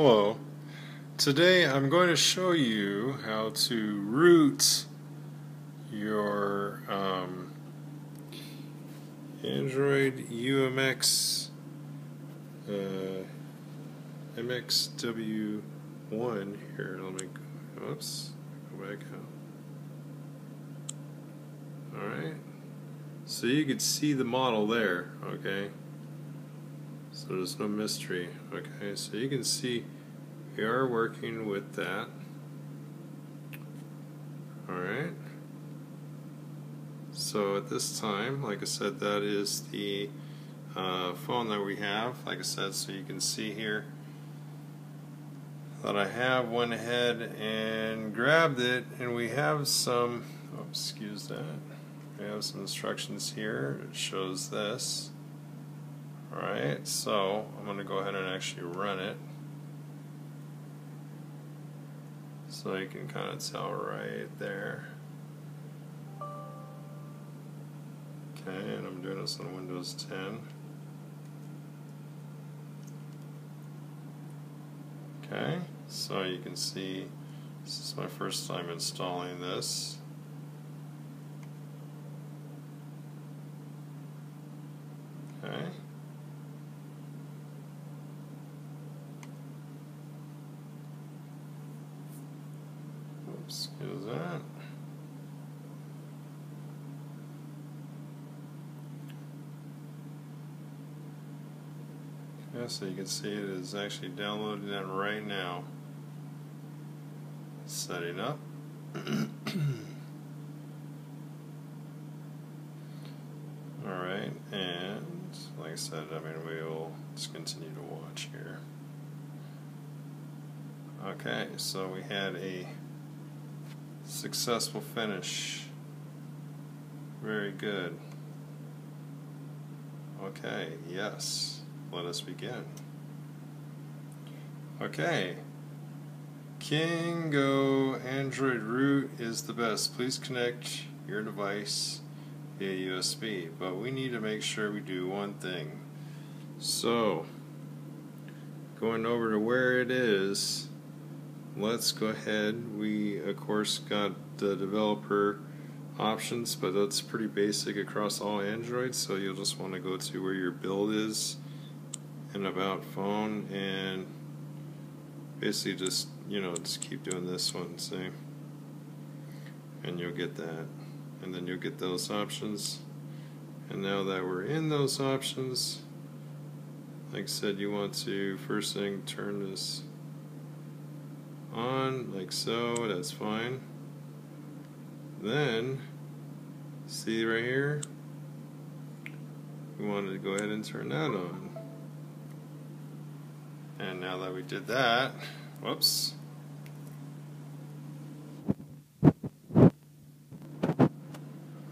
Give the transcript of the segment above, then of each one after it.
Hello. Today I'm going to show you how to root your um, Android UMX uh, MXW1 here. Let me go, oops, go back out. Alright. So you can see the model there, okay? So there's no mystery. Okay, so you can see we are working with that. Alright. So at this time, like I said, that is the uh, phone that we have. Like I said, so you can see here that I have went ahead and grabbed it and we have some, oh, excuse that, we have some instructions here. It shows this. Alright, so I'm going to go ahead and actually run it. So you can kind of tell right there. Okay, and I'm doing this on Windows 10. Okay, so you can see this is my first time installing this. Okay. Excuse that. Yeah, so you can see it is actually downloading that right now. Setting up. Alright, and like I said, I mean, we will just continue to watch here. Okay, so we had a Successful finish. Very good. Okay, yes. Let us begin. Okay. Kingo Android root is the best. Please connect your device via USB. But we need to make sure we do one thing. So, going over to where it is, let's go ahead. We, of course, got the developer options, but that's pretty basic across all Androids, so you'll just want to go to where your build is and about phone and basically just, you know, just keep doing this one, see? And you'll get that. And then you'll get those options. And now that we're in those options, like I said, you want to first thing turn this like so, that's fine. Then, see right here, we wanted to go ahead and turn that on. And now that we did that, whoops.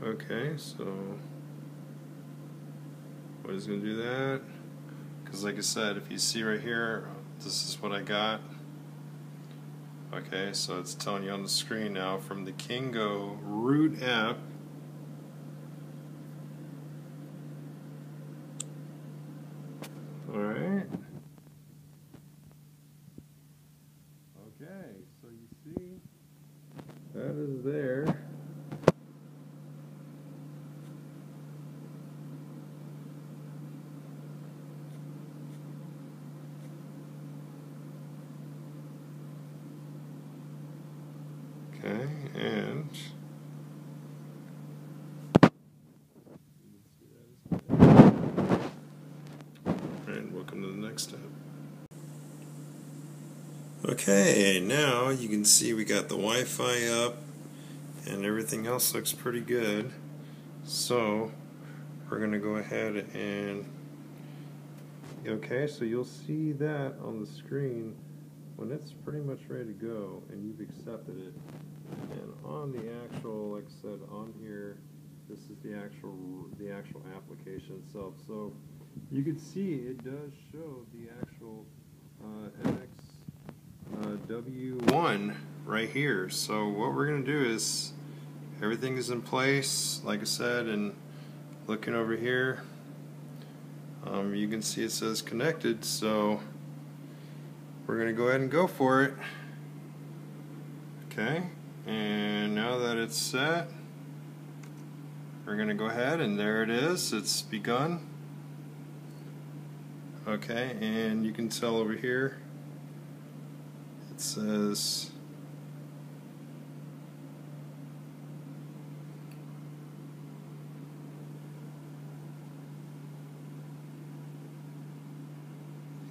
Okay, so we're just to do that? Because like I said, if you see right here, this is what I got. Okay, so it's telling you on the screen now from the Kingo root app. Alright. Okay, so you see that is there. Okay, and and welcome to the next step. Okay, now you can see we got the Wi-Fi up and everything else looks pretty good. So we're going to go ahead and okay, so you'll see that on the screen when it's pretty much ready to go and you've accepted it and on the actual like I said on here this is the actual the actual application itself so you can see it does show the actual uh, W1 right here so what we're gonna do is everything is in place like I said and looking over here um, you can see it says connected so we're going to go ahead and go for it. Okay, and now that it's set, we're going to go ahead and there it is, it's begun. Okay, and you can tell over here it says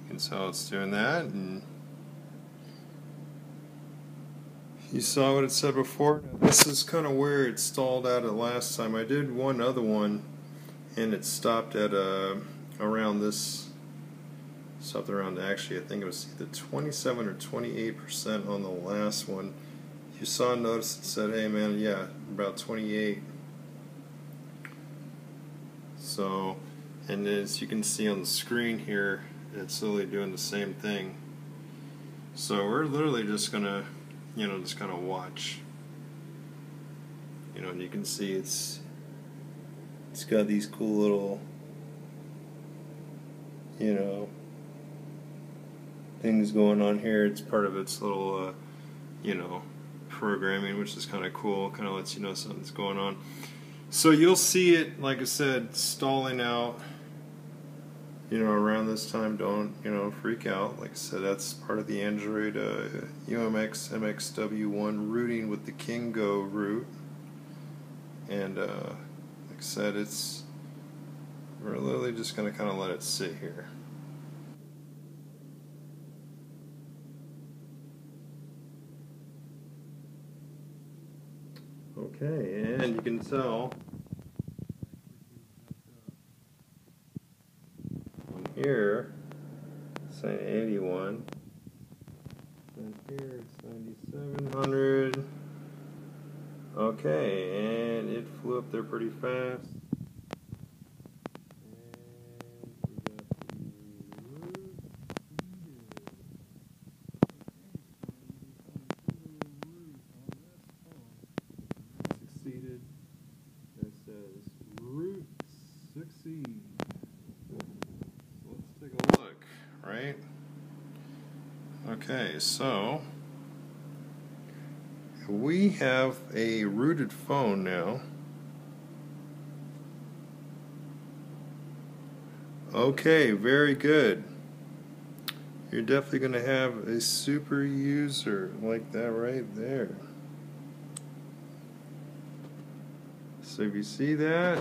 you can tell it's doing that and you saw what it said before. This is kind of where it stalled out at last time. I did one other one and it stopped at uh, around this something around actually I think it was either 27 or 28 percent on the last one. You saw a notice it said hey man yeah about 28 so and as you can see on the screen here it's literally doing the same thing. So we're literally just gonna you know just kind of watch. You know and you can see it's it's got these cool little you know things going on here. It's part of its little, uh, you know, programming, which is kind of cool. Kind of lets you know something's going on. So you'll see it, like I said, stalling out. You know, around this time, don't you know freak out. Like I said, that's part of the Android uh, UMX MXW1 rooting with the Kingo root. And uh, like I said, it's we're literally just going to kind of let it sit here. Okay, and you can tell here it's 81 and here it's 9700 okay and it flew up there pretty fast succeed. So let's take a look, right? Okay, so we have a rooted phone now. Okay, very good. You're definitely going to have a super user like that right there. So if you see that,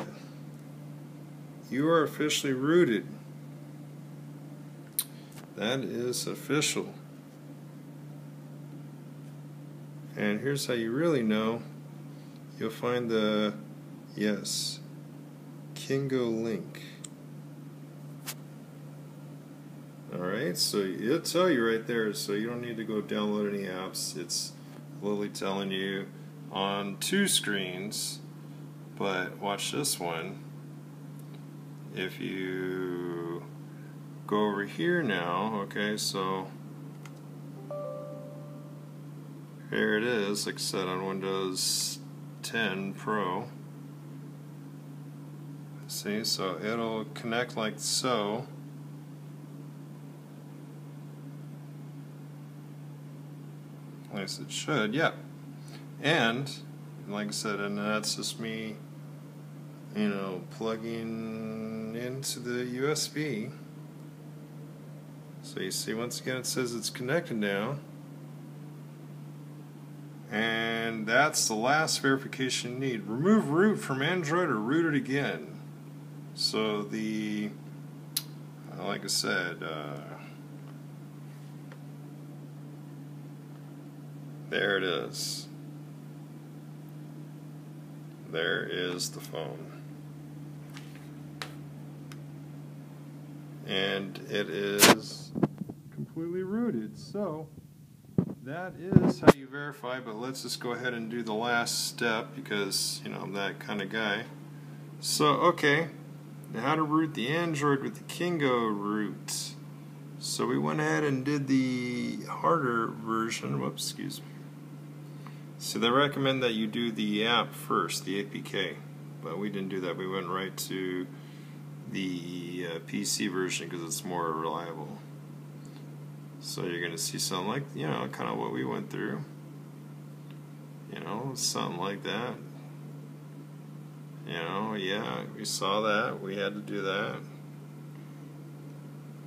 you are officially rooted. That is official. And here's how you really know. You'll find the, yes, Kingo link. Alright, so it'll tell you right there, so you don't need to go download any apps. It's literally telling you on two screens, but watch this one if you go over here now, okay, so here it is, like I said, on Windows 10 Pro. See, so it'll connect like so. At least it should, yeah. And, like I said, and that's just me, you know, plugging into the USB. So you see once again it says it's connected now. And that's the last verification you need. Remove root from Android or root it again. So the, like I said, uh, there it is. There is the phone. and it is completely rooted. So that is how you verify, but let's just go ahead and do the last step because, you know, I'm that kind of guy. So, okay, now how to root the Android with the Kingo root. So we went ahead and did the harder version. Whoops, excuse me. So they recommend that you do the app first, the APK, but we didn't do that. We went right to the uh, PC version because it's more reliable. So you're going to see something like, you know, kind of what we went through. You know, something like that. You know, yeah, we saw that. We had to do that.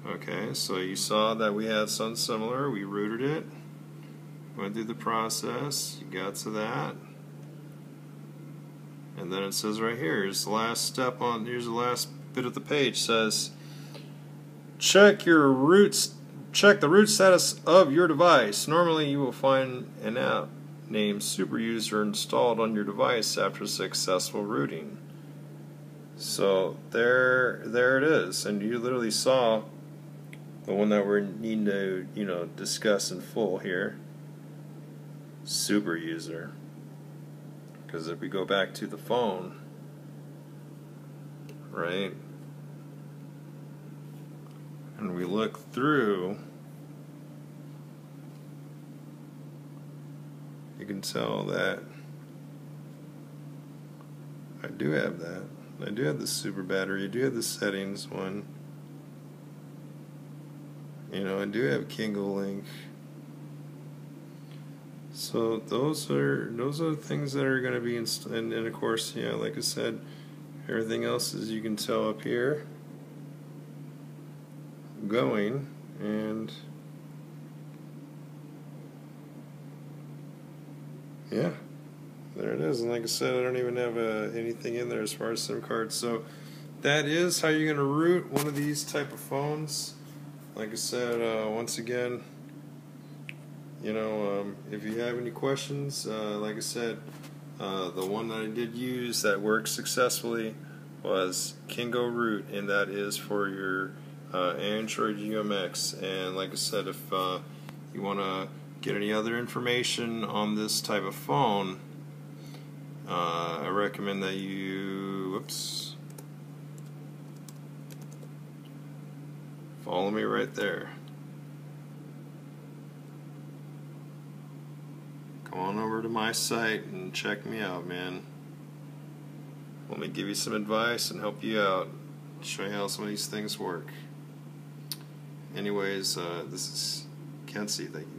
Okay, so you saw that we had something similar. We rooted it. Went through the process. You got to that. And then it says right here, here's the last step on, here's the last bit of the page says, check your roots, check the root status of your device. Normally you will find an app named SuperUser installed on your device after successful rooting. So there, there it is, and you literally saw the one that we're needing to, you know, discuss in full here. SuperUser. Because if we go back to the phone, right, and we look through, you can tell that I do have that. I do have the super battery. I do have the settings one. You know, I do have Kingo Link. So those are those are things that are going to be inst- and, and of course, yeah, like I said, everything else as you can tell up here going and yeah there it is. And like I said I don't even have uh, anything in there as far as SIM cards. So that is how you're going to root one of these type of phones. Like I said uh, once again you know, um, if you have any questions, uh, like I said, uh, the one that I did use that worked successfully was Kingo Root, and that is for your uh, Android UMX. And like I said, if uh, you want to get any other information on this type of phone, uh, I recommend that you, whoops, follow me right there. Come on over to my site and check me out, man. Let me give you some advice and help you out. Show you how some of these things work. Anyways, uh, this is Kenzie. Thank you.